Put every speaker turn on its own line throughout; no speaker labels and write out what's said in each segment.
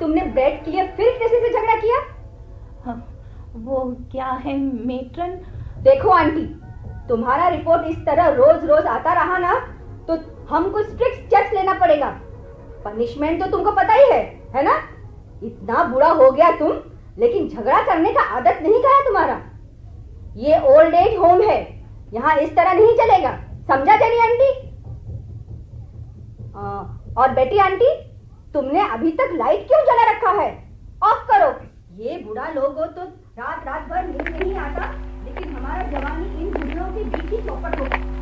तुमने ब्रेड के लिए फिर किसी से झगड़ा किया?
वो क्या है मेट्रन?
देखो आंटी तुम्हारा रिपोर्ट इस तरह रोज रोज आता रहा ना तो हमको स्ट्रिक्ट स्टेप्स लेना पड़ेगा। पनिशमेंट तो तुमको पता ही है है ना? इतना बुरा हो गया तुम लेकिन झगड़ा करने का आदत नहीं गया तुम्हारा। ये ओल्ड एज होम है यहाँ इस तरह नहीं चलेगा। समझा जेनी आंटी? और बेटी आंटी? तुमने अभी तक लाइट क्यों जला रखा है? ऑफ़ करो। ये बुढ़ा लोग हो तो रात रात भर नींद नहीं आता लेकिन हमारा जवानी इन बुढ़ियों के बीच ही चौपट होगा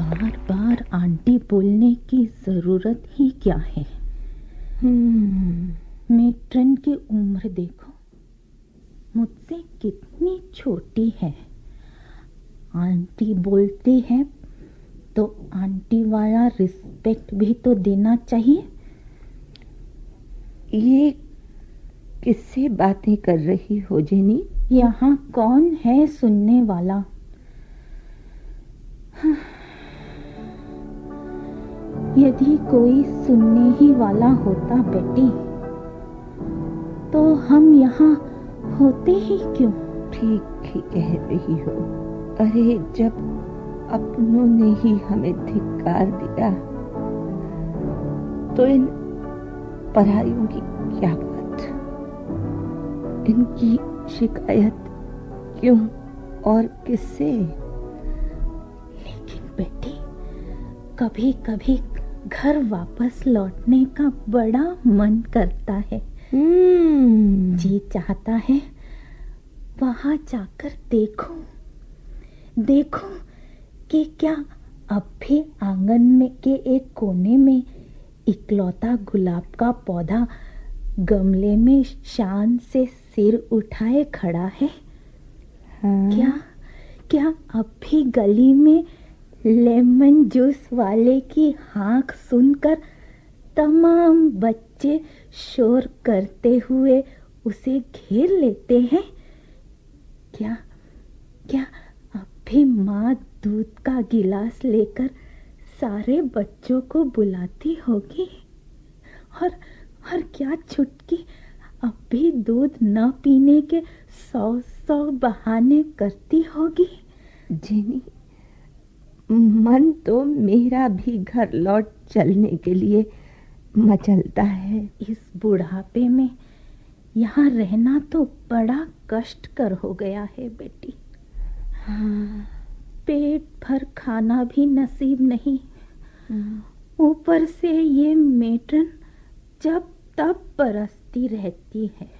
बार बार आंटी बोलने की ज़रूरत ही क्या है? हम्म। मेट्रन की उम्र देखो। मुझसे कितनी छोटी है। आंटी बोलती है तो आंटी वाला रिस्पेक्ट भी तो देना चाहिए।
ये किससे बातें कर रही हो, जेनी?
यहाँ कौन है सुनने वाला? यदि कोई सुनने ही वाला होता बेटी तो हम यहाँ होते ही क्यों?
ठीक ही कह रही हो। अरे, जब अपनों ने ही हमें धिक्कार दिया। तो इन पढ़ाइयों की क्या बात? इनकी शिकायत क्यों और किससे?
लेकिन बेटी कभी कभी घर वापस लौटने का बड़ा मन करता है।
हम्म।
जी चाहता है वहाँ जाकर देखो देखो कि क्या अब भी आँगन में के एक कोने में इकलौता गुलाब का पौधा गमले में शान से सिर उठाए खड़ा है
हाँ।
क्या क्या अब भी गली में लेमन जूस वाले की हाँक सुनकर तमाम बच्चे शोर करते हुए उसे घेर लेते हैं क्या क्या अब भी माँ दूध का गिलास लेकर सारे बच्चों को बुलाती होगी। और और क्या छुटकी? अब भी दूध न पीने के सौ सौ बहाने करती होगी।
जेनी, मन तो मेरा भी घर लौट चलने के लिए मचलता है।
इस बुढ़ापे में यहाँ रहना तो बड़ा कष्टकर हो गया है बेटी।
हाँ।
पेट भर खाना भी नसीब नहीं।
हाँ।
ऊपर से ये मेट्रन जब तब बरसती रहती है।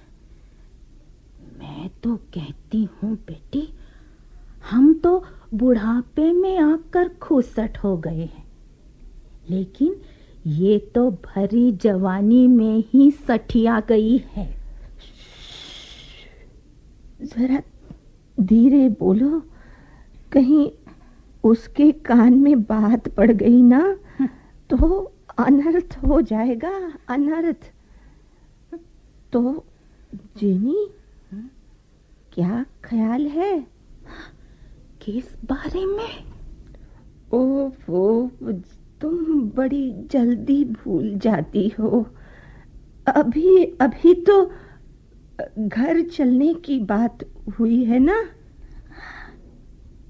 मैं तो कहती हूँ बेटी हम तो बुढ़ापे में आकर खुसट हो गए हैं। लेकिन ये तो भरी जवानी में ही सठिया गई है।
जरा धीरे बोलो कहीं उसके कान में बात पड़ गई ना तो अनर्थ हो जाएगा, अनर्थ। तो जेनी, क्या ख्याल है
किस बारे में?
ओ वो तुम बड़ी जल्दी भूल जाती हो। अभी अभी तो घर चलने की बात हुई है ना?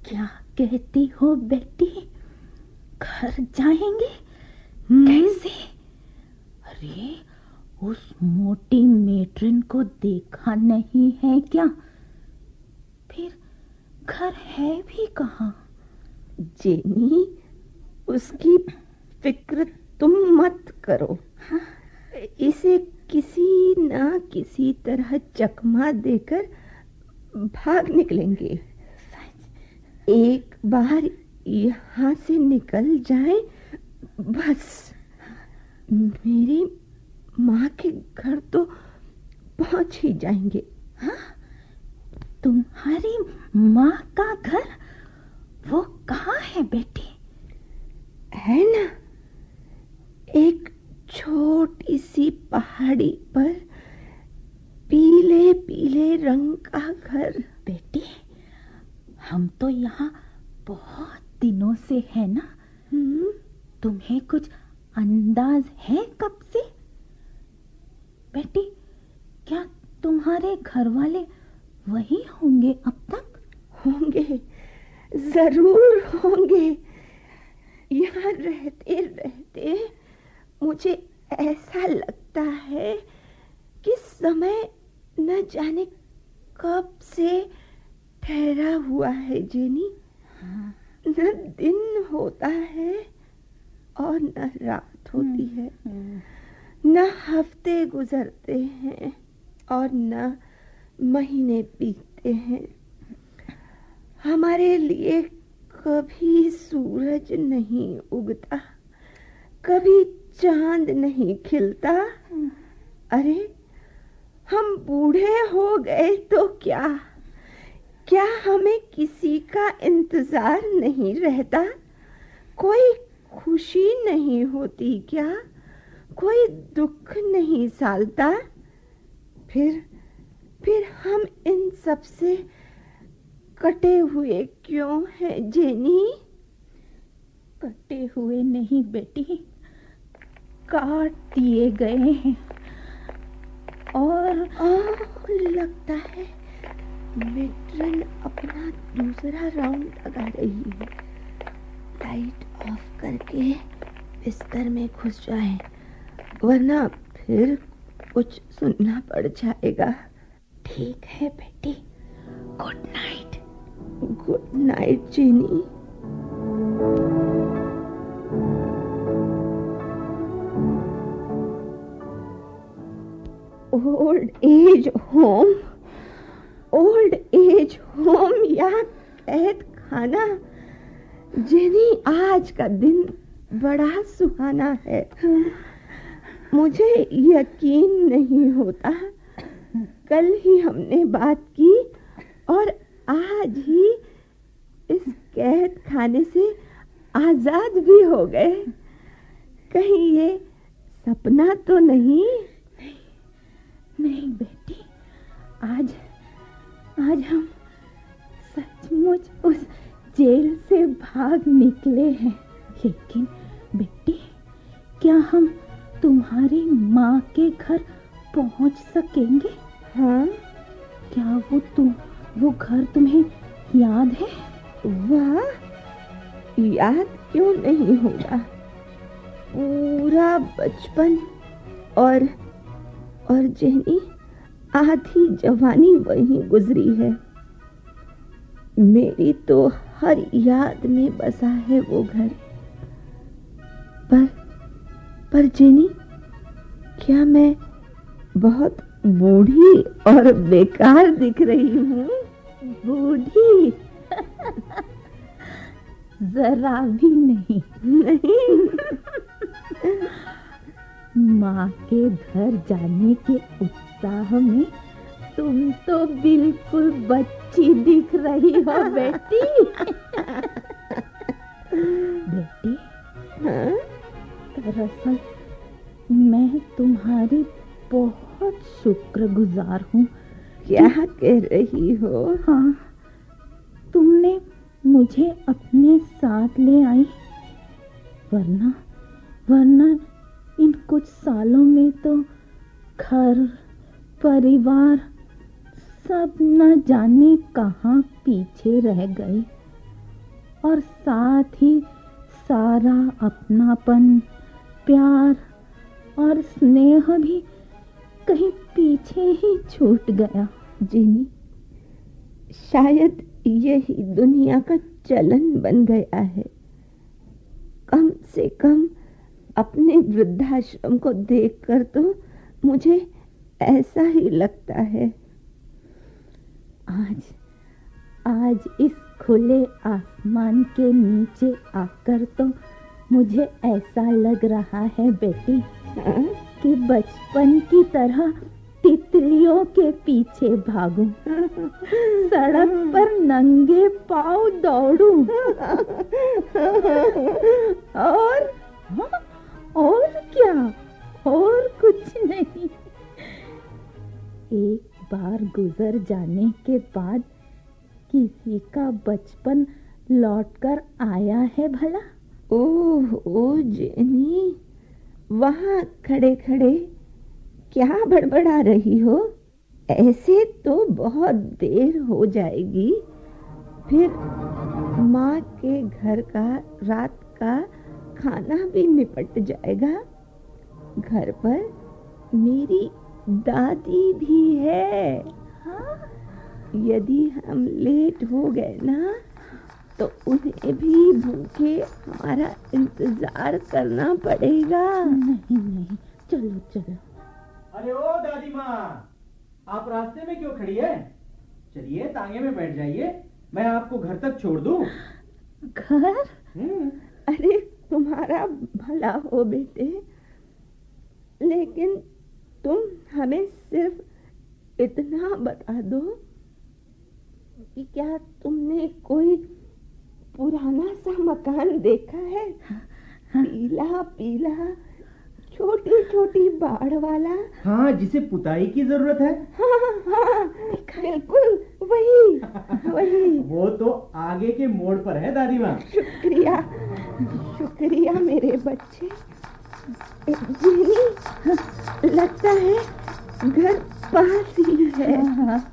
क्या कहती हो बेटी घर जाएँगे? कैसे? अरे उस मोटी मेट्रिन को देखा नहीं है क्या? फिर घर है भी कहाँ?
जेनी उसकी फ़िक्र तुम मत करो।
हाँ?
इसे किसी ना किसी तरह चकमा देकर भाग निकलेंगे। एक बार यहाँ से निकल जाए, बस। मेरी माँ के घर तो पहुँच ही जाएँगे।
हाँ? तुम्हारी माँ का घर? वो कहाँ है बेटी?
है ना, एक छोटी सी पहाड़ी पर पीले पीले रंग का घर।
बेटी हम तो यहाँ बहुत दिनों से है ना।
हम्म।
तुम्हें कुछ अंदाज है कब से? बेटी क्या तुम्हारे घर वाले वही होंगे अब तक?
होंगे ज़रूर होंगे। यहाँ रहते रहते मुझे ऐसा लगता है कि समय न जाने कब से ठहरा हुआ है जेनी। हाँ। न दिन होता है और न रात होती हम्म, है। हम्म। न हफ़्ते गुजरते हैं और न महीने बीतते हैं। हमारे लिए कभी सूरज नहीं उगता कभी चाँद नहीं खिलता। अरे हम बूढ़े हो गए तो क्या क्या हमें किसी का इंतज़ार नहीं रहता? कोई खुशी नहीं होती क्या? कोई दुख नहीं सालता? फिर फिर हम इन सबसे कटे हुए क्यों हैं जेनी?
कटे हुए नहीं बेटी काट दिए गए हैं। और
आ, लगता है मेट्रन अपना दूसरा राउंड लगा रही है। लाइट ऑफ़ करके बिस्तर में घुस जाए, वरना फिर कुछ सुनना पड़ जाएगा।
ठीक है बेटी। गुड नाइट
गुड नाइट चीनी old age home old age home या खाना? जेनी, आज का दिन बड़ा सुहाना है। मुझे यकीन नहीं होता। कल ही हमने बात की और आज ही इस कैद खाने से आज़ाद भी हो गए। कहीं ये सपना तो नहीं?
नहीं बेटी, आज आज हम सचमुच उस जेल से भाग निकले हैं। लेकिन बेटी क्या हम तुम्हारी माँ के घर पहुँच सकेंगे?
हाँ।
क्या वो तुम वो घर तुम्हें याद है?
वाह याद क्यों नहीं होगा? पूरा बचपन और और जेनी आधी जवानी वहीं गुजरी है। मेरी तो हर याद में बसा है वो घर। पर पर जेनी क्या मैं बहुत बूढ़ी और बेकार दिख रही हूँ?
बूढ़ी? जरा भी नहीं।
नहीं।
माँ के घर जाने के उत्साह में तुम तो बिल्कुल बच्ची दिख रही हो बेटी बेटी
हाँ?
दरअसल मैं तुम्हारी बहुत शुक्रगुजार हूँ
क्या कह रही हो
हाँ तुमने मुझे अपने साथ ले आई वरना वरना इन कुछ सालों में तो घर परिवार सब न जाने कहाँ पीछे रह गए और साथ ही सारा अपनापन, प्यार और स्नेह भी कहीं पीछे ही छूट गया।
जिनी, शायद यही दुनिया का चलन बन गया है। कम से कम अपने वृद्धाश्रम को देखकर तो मुझे ऐसा ही लगता है।
आज आज इस खुले आसमान के नीचे आकर तो मुझे ऐसा लग रहा है बेटी हाँ? कि बचपन की तरह तितलियों के पीछे भागूं सड़क पर नंगे पाँव दौड़ूं और? और क्या और कुछ नहीं एक बार गुजर जाने के बाद किसी का बचपन लौटकर आया है भला?
ओह, ओ जेनी, वहाँ खड़े खड़े क्या बड़बड़ा रही हो? ऐसे तो बहुत देर हो जाएगी। फिर माँ के घर का, रात का खाना भी निपट जाएगा। घर पर मेरी दादी भी है। हाँ? यदि हम लेट हो गए ना तो उन्हें भी भूखे हमारा इंतज़ार करना पड़ेगा।
नहीं नहीं चलो चलो।
अरे ओ दादी माँ आप रास्ते में क्यों खड़ी है? चलिए तांगे में बैठ जाइए मैं आपको घर तक छोड़ दूँ।
घर?
हम्म,
अरे तुम्हारा भला हो बेटे। लेकिन तुम हमें सिर्फ़ इतना बता दो कि क्या तुमने कोई पुराना सा मकान देखा है? पीला पीला छोटी छोटी बाढ़ वाला।
हाँ जिसे पुताई की ज़रूरत है
हाँ हाँ बिल्कुल वही वही।
वो तो आगे के मोड़ पर है दादी माँ।
शुक्रिया शुक्रिया मेरे बच्चे। जीनी लगता है घर पास ही है।
हाँ,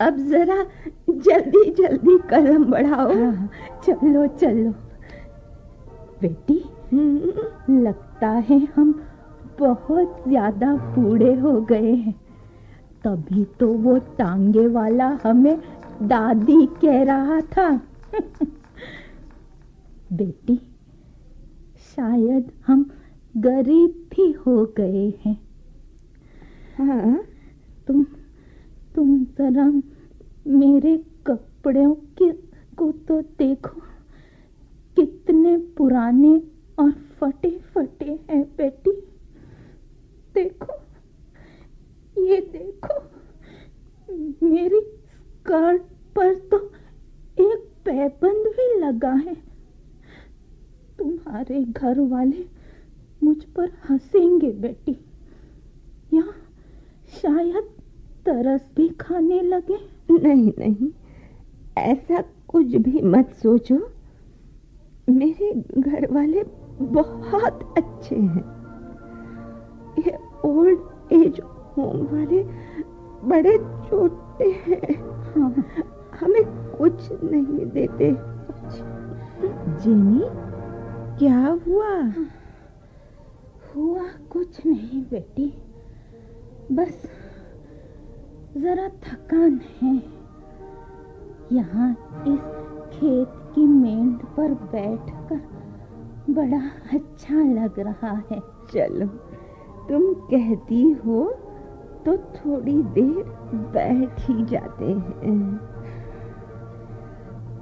अब जरा जल्दी जल्दी कदम बढ़ाओ।
हाँ, चलो चलो। बेटी
हम्म,
लगता है हम बहुत ज़्यादा बूढ़े हो गए हैं। तभी तो वो टांगे वाला हमें दादी कह रहा था। बेटी शायद हम गरीब भी हो गए हैं।
हाँ।
तुम तुम जरा मेरे कपड़ों के को तो देखो कितने पुराने और फटे फटे हैं बेटी। देखो ये देखो मेरी स्कर्ट पर तो एक पैबंद भी लगा है। तुम्हारे घर वाले हंसेंगे बेटी। या शायद तरस भी खाने लगे।
नहीं नहीं ऐसा कुछ भी मत सोचो। मेरे घर वाले बहुत अच्छे हैं। ये ओल्ड एज होम वाले बड़े छोटे हैं।
हाँ।
हमें कुछ नहीं देते।
जेनी
क्या हुआ?
हुआ कुछ नहीं बेटी। बस जरा थकान है। यहाँ इस खेत की मेंढ पर बैठकर बड़ा अच्छा लग रहा है।
चलो, तुम कहती हो तो थोड़ी देर बैठ ही जाते हैं।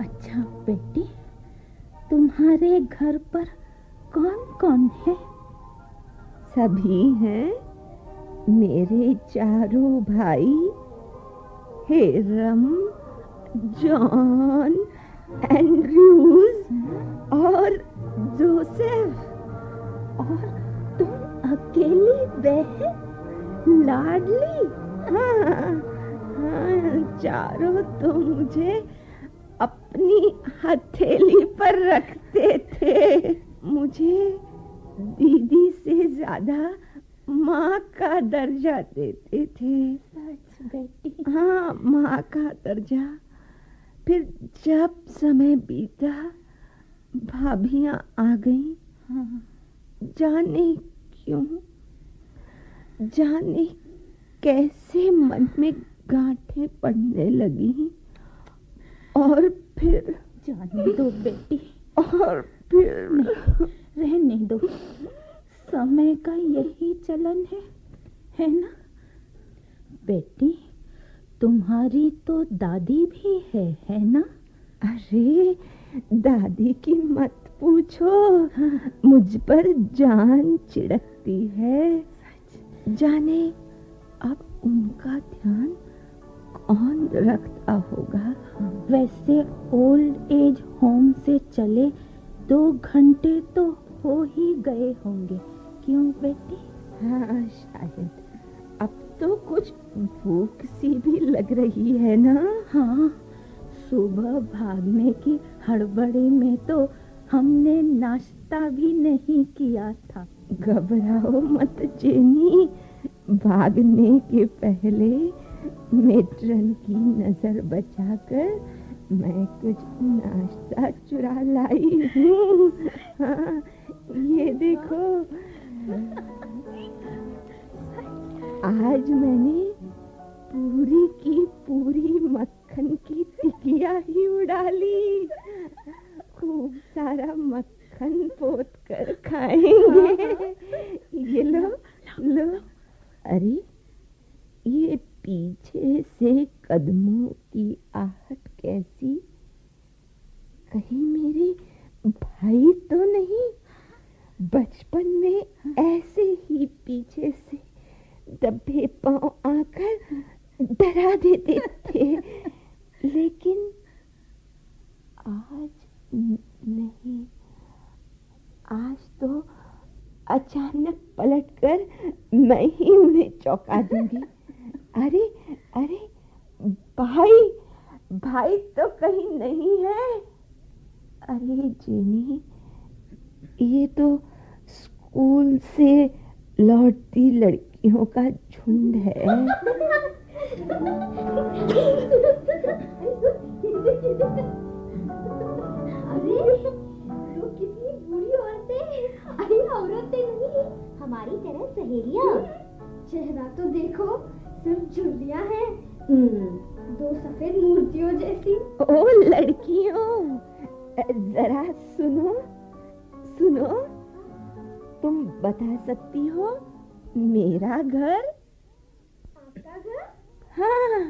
अच्छा बेटी, तुम्हारे घर पर कौन कौन है?
सभी हैं। मेरे चारों भाई, हेरम, जॉन एंड्रयूज और जोसेफ।
और तुम अकेली बहन
लाडली? हाँ हाँ चारों तो मुझे अपनी हथेली पर रखते थे। मुझे दीदी माँ का दर्जा देते थे।
सच बेटी।
हाँ माँ का दर्जा। फिर जब समय बीता भाभियाँ आ गईं।
हाँ।
जाने क्यों? जाने कैसे मन में गांठें पड़ने लगी? और फिर
जाने दो बेटी।
और फिर
रहने दो। समय का यही चलन है है ना? बेटी तुम्हारी तो दादी भी है है ना?
अरे दादी की मत पूछो। मुझ पर जान चिड़कती है। जाने अब उनका ध्यान कौन रखता होगा?
वैसे ओल्ड एज होम से चले दो घंटे तो हो ही गए होंगे। क्यों बेटी?
हाँ शायद। अब तो कुछ भूख सी भी लग रही है ना?
हाँ सुबह भागने की हड़बड़ी में तो हमने नाश्ता भी नहीं किया था।
घबराओ मत जेनी। भागने के पहले मेट्रन की नज़र बचाकर मैं कुछ नाश्ता चुरा लाई हूँ। हाँ, ये देखो आज मैंने पूरी की पूरी मक्खन की टिकिया ही उड़ा ली खूब सारा मक्खन पोत कर खाएँगे। ये लो लो। अरे, ये पीछे से कदमों की आहट कैसी? कहीं मेरे भाई तो नहीं? बचपन में ऐसे ही पीछे से दबे पाँव आकर डरा देते थे। लेकिन आज नहीं। आज तो अचानक पलटकर मैं ही उन्हें चौंका दूँगी। अरे अरे, भाई भाई तो कहीं नहीं है। अरे, जेनी ये तो स्कूल से लौटती लड़कियों का झुंड है।
अरे लोग कितनी बुरी औरतें अरे औरतें नहीं हमारी तरह सहेलियाँ। चेहरा तो देखो सिर्फ़ झुर्रियाँ हैं। दो सफ़ेद मूर्तियों जैसी।
ओ लड़कियों जरा सुनो। सुनो तुम बता सकती हो मेरा घर?
आपका घर?
हाँ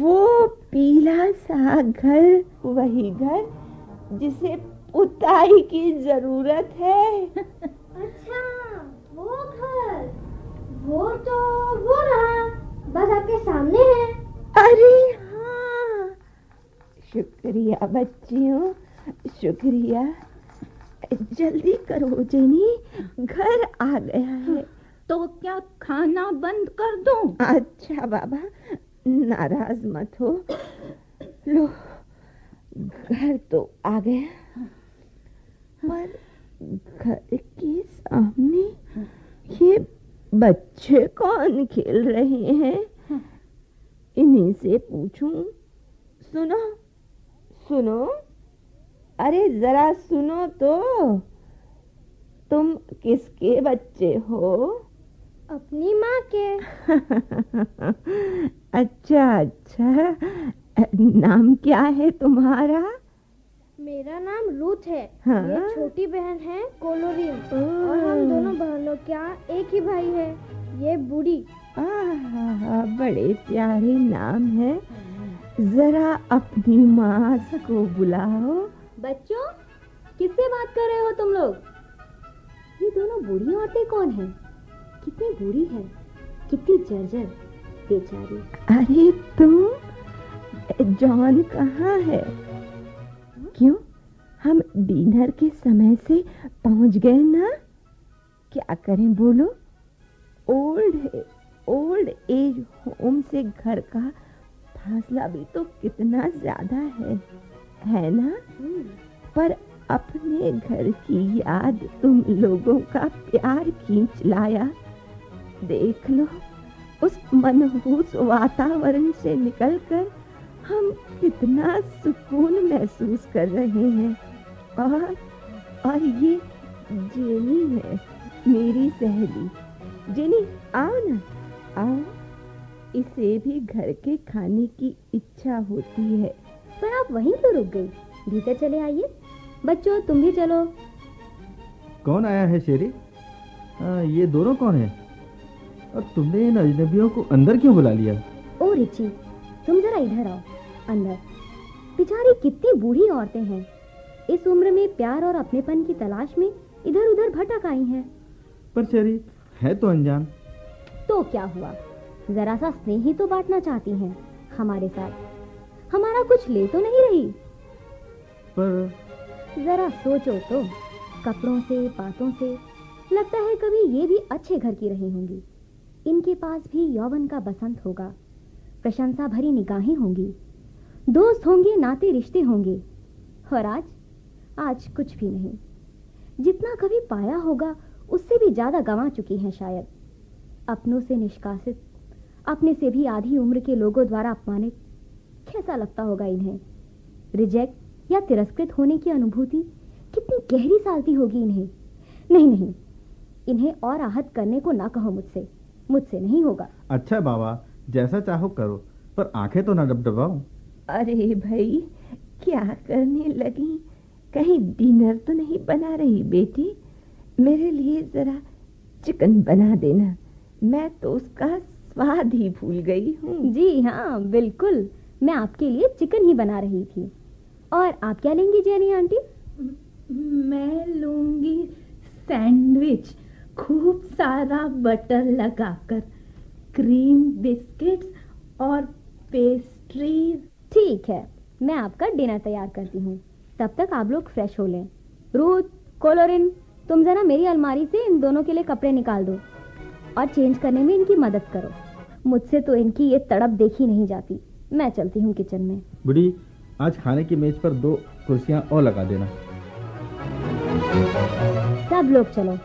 वो पीला सा घर वही घर जिसे पुताई की ज़रूरत है।
अच्छा वो घर? वो तो वो रहा बस आपके सामने है।
अरे हाँ शुक्रिया बच्चियों शुक्रिया। जल्दी करो जेनी घर आ गया है
तो क्या खाना बंद कर दूँ?
अच्छा बाबा नाराज़ मत हो। लो घर तो आ गया पर घर के सामने ये बच्चे कौन खेल रहे हैं। इन्हीं से पूछूँ। सुनो सुनो। अरे जरा सुनो तो। तुम किसके बच्चे हो?
अपनी माँ के।
अच्छा अच्छा। नाम क्या है तुम्हारा?
मेरा नाम रूथ है।
हाँ?
ये छोटी बहन है कोलोरिन। और हम दोनों बहनों क्या एक ही भाई है? ये बूढ़ी।
बड़े प्यारे नाम है। जरा अपनी माँ को बुलाओ।
बच्चों किससे बात कर रहे हो तुम लोग? ये दोनों बूढ़ी औरतें कौन हैं? कितनी बूढ़ी है? कितनी जर्जर बेचारी।
अरे तुम जॉन कहाँ है? क्यों? हम डिनर के समय से पहुँच गए ना? क्या करें बोलो? ओल्ड ओल्ड एज होम से घर का फासला भी तो कितना ज़्यादा है। है ना? पर अपने घर की याद तुम लोगों का प्यार खींच लाया। देख लो, उस मनहूस वातावरण से निकलकर हम कितना सुकून महसूस कर रहे हैं। और और ये जेनी है, मेरी सहेली। जेनी, आओ ना। आओ, इसे भी घर के खाने की इच्छा होती है।
पर आप वहीं क्यों रुक गई। भीतर चले आइए। बच्चों तुम भी चलो।
कौन आया है शेरी? आ, ये दोनों कौन है? और तुमने इन अजनबियों को अंदर क्यों बुला लिया?
ओ रिची तुम जरा इधर आओ अंदर। बेचारी कितनी बूढ़ी औरतें हैं। इस उम्र में प्यार और अपनेपन की तलाश में इधर उधर भटक आई हैं।
पर शेरी है तो अनजान।
तो क्या हुआ? जरा सा स्नेह ही तो बांटना चाहती हैं हमारे साथ। हमारा कुछ ले तो नहीं रही।
पर
जरा सोचो तो कपड़ों से बातों से लगता है कभी ये भी अच्छे घर की रही होंगी। इनके पास भी यौवन का बसंत होगा प्रशंसा भरी निगाहें होंगी दोस्त होंगे नाते रिश्ते होंगे और आज आज कुछ भी नहीं। जितना कभी पाया होगा उससे भी ज़्यादा गंवा चुकी हैं शायद। अपनों से निष्कासित अपने से भी आधी उम्र के लोगों द्वारा अपमानित कैसा लगता होगा इन्हें। रिजेक्ट या तिरस्कृत होने की अनुभूति कितनी गहरी सालती होगी इन्हें। नहीं नहीं इन्हें और आहत करने को ना कहो मुझसे। मुझसे नहीं होगा।
अच्छा बाबा जैसा चाहो करो पर आँखें तो ना डबडबाओ
अरे भाई क्या करने लगी? कहीं डिनर तो नहीं बना रही बेटी? मेरे लिए जरा चिकन बना देना। मैं तो उसका स्वाद ही भूल गई हूँ।
जी हाँ बिल्कुल। मैं आपके लिए चिकन ही बना रही थी। और आप क्या लेंगी जेनी आंटी?
मैं लूँगी सैंडविच। खूब सारा बटर लगाकर क्रीम बिस्किट्स और पेस्ट्री।
ठीक है मैं आपका डिनर तैयार करती हूँ। तब तक आप लोग फ्रेश हो लें। रूथ कोलोरिन तुम जरा मेरी अलमारी से इन दोनों के लिए कपड़े निकाल दो और चेंज करने में इनकी मदद करो। मुझसे तो इनकी ये तड़प देखी नहीं जाती। मैं चलती हूँ किचन में।
बुढ़ी आज खाने की मेज पर दो कुर्सियाँ और लगा देना।
सब लोग चलो।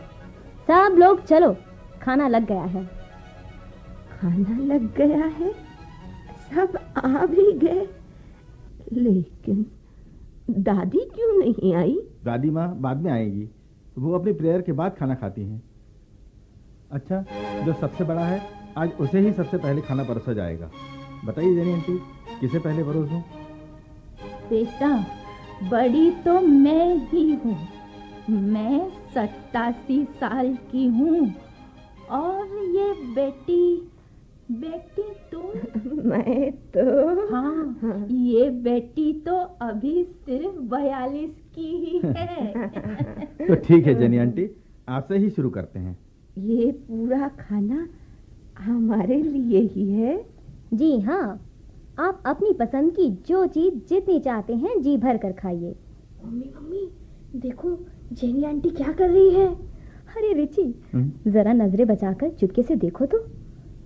सब लोग चलो। खाना लग गया है।
खाना लग गया है? सब आ भी गए। लेकिन दादी क्यों नहीं आई?
दादी माँ बाद में आएगी। वो अपनी प्रेयर के बाद खाना खाती हैं। अच्छा जो सबसे बड़ा है आज उसे ही सबसे पहले खाना परोसा जाएगा। बताइए जेनी आंटी किसे पहले परोसूं
बेटा बड़ी तो मैं ही हूँ। मैं सत्तासी साल की हूँ। और ये बेटी बेटी तुम
मैं तो
हाँ ये बेटी तो अभी सिर्फ़ बयालीस की ही है।
तो ठीक है जेनी आंटी आपसे ही शुरू करते हैं।
ये पूरा खाना हमारे लिए ही है।
जी हाँ आप अपनी पसंद की जो चीज़ जितनी चाहते हैं जी भर कर खाइए।
मम्मी मम्मी देखो जेनी आंटी क्या कर रही है?
अरे रिची
हम्म,
जरा नज़रें बचाकर चुपके से देखो तो।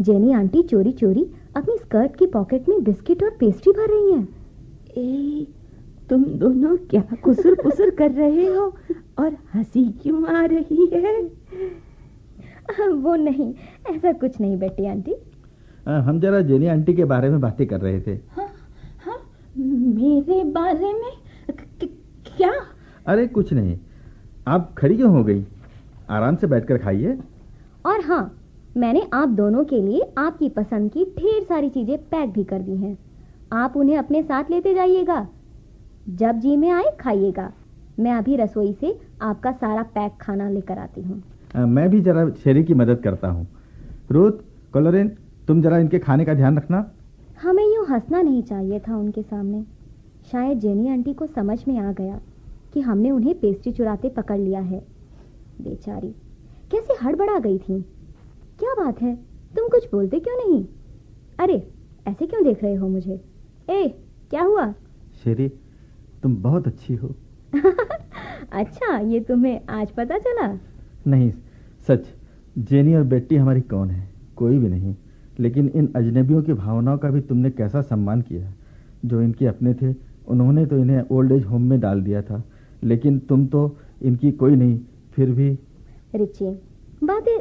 जेनी आंटी चोरी चोरी अपनी स्कर्ट की पॉकेट में बिस्किट और पेस्ट्री भर रही हैं।
ए तुम दोनों क्या कुसुर पुसुर कर रहे हो और हँसी क्यों आ रही है?
वो नहीं ऐसा कुछ नहीं बेटी आंटी।
हम जरा जेनी आंटी के बारे में बातें कर रहे थे।
हाँ मेरे बारे में? क्या?
अरे कुछ नहीं। आप खड़ी क्यों हो गई? आराम से बैठकर खाइए।
और हाँ मैंने आप दोनों के लिए आपकी पसंद की ढेर सारी चीज़ें पैक भी कर दी हैं। आप उन्हें अपने साथ लेते जाइएगा। जब जी में आए खाइएगा। मैं अभी रसोई से आपका सारा पैक खाना लेकर आती हूँ।
मैं भी जरा शेरी की मदद करता हूँ। रूथ कोलोरिन तुम जरा इनके खाने का ध्यान रखना।
हमें यूँ हंसना नहीं चाहिए था उनके सामने। शायद जेनी आंटी को समझ में आ गया कि हमने उन्हें पेस्ट्री चुराते पकड़ लिया है। बेचारी कैसे हड़बड़ा गई थी? क्या बात है? तुम कुछ बोलते क्यों नहीं? अरे ऐसे क्यों देख रहे हो मुझे? ए क्या हुआ?
शेरी तुम बहुत अच्छी हो।
अच्छा ये तुम्हें आज पता चला?
नहीं सच जेनी और बेटी हमारी कौन है? कोई भी नहीं। लेकिन इन अजनबियों की भावनाओं का भी तुमने कैसा सम्मान किया? जो इनके अपने थे, उन्होंने तो इन्हें ओल्ड एज होम में डाल दिया था। लेकिन तुम तो इनकी कोई नहीं, फिर भी।
रिची, बातें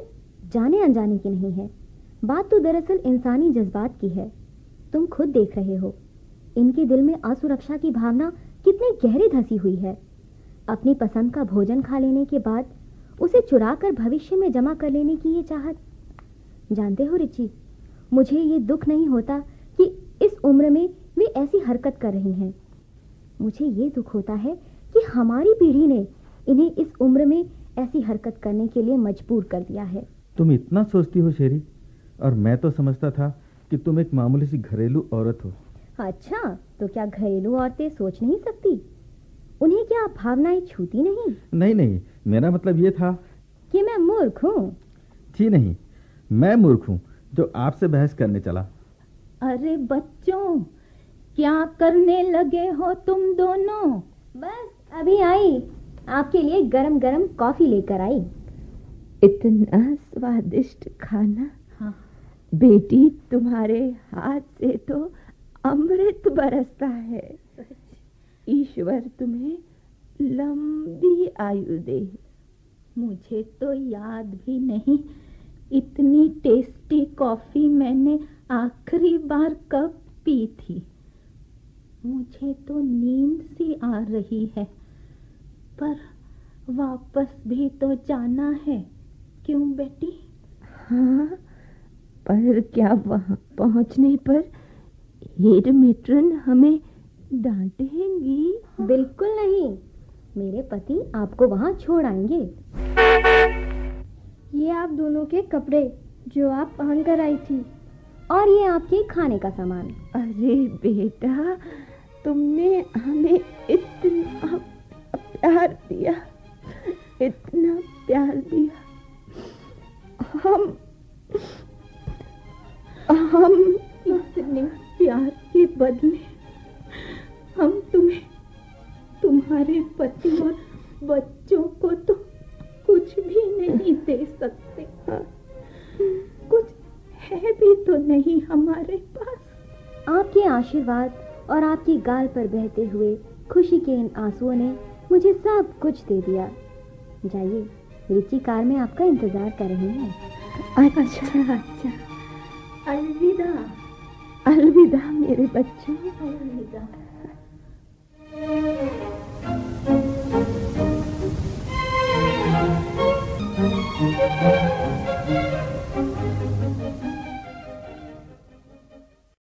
जाने अनजाने की नहीं है। बात तो दरअसल इंसानी जज्बात की है। तुम खुद देख रहे हो। इनके दिल में असुरक्षा की भावना कितनी गहरी धसी हुई है। अपनी पसंद का भोजन खा लेने के बाद उसे चुरा कर भविष्य में जमा कर लेने की ये चाहत। जानते हो रिची मुझे ये दुख नहीं होता कि इस उम्र में वे ऐसी हरकत कर रही हैं। मुझे ये दुख होता है कि हमारी पीढ़ी ने इन्हें इस उम्र में ऐसी हरकत करने के लिए मजबूर कर दिया है।
तुम इतना सोचती हो शेरी और मैं तो समझता था कि तुम एक मामूली सी घरेलू औरत हो।
अच्छा तो क्या घरेलू औरतें सोच नहीं सकती? उन्हें क्या भावनाएँ छूती नहीं?
नहीं नहीं मेरा मतलब ये था
कि मैं मूर्ख हूँ।
जी नहीं मैं मूर्ख हूँ। जो आपसे बहस करने चला।
अरे बच्चों क्या करने लगे हो तुम दोनों?
बस अभी आई। आपके लिए गरम गरम कॉफ़ी लेकर आई।
इतना स्वादिष्ट खाना।
हाँ।
बेटी तुम्हारे हाथ से तो अमृत बरसता है। ईश्वर तुम्हें लंबी आयु दे।
मुझे तो याद भी नहीं इतनी टेस्टी कॉफ़ी मैंने आखिरी बार कब पी थी? मुझे तो नींद सी आ रही है पर वापस भी तो जाना है। क्यों बेटी?
हाँ पर क्या वहाँ पहुँचने पर हेड मेट्रन हमें डांटेंगी?
बिल्कुल नहीं मेरे पति आपको वहाँ छोड़ आएँगे। ये आप दोनों के कपड़े जो आप पहन कर आई थी और ये आपके खाने का सामान।
अरे बेटा तुमने हमें इतना प्यार दिया इतना प्यार दिया। हम हम
इतने प्यार के बदले हम तुम्हें तुम्हारे पति और बच्चों को तो कुछ भी नहीं दे सकते। कुछ है भी तो नहीं हमारे पास।
आपके आशीर्वाद और आपकी गाल पर बहते हुए खुशी के इन आंसुओं ने मुझे सब कुछ दे दिया। जाइए रिची कार में आपका इंतज़ार कर रही है।
अच्छा
अच्छा। अलविदा।
अलविदा मेरे बच्चों।
अलविदा। Música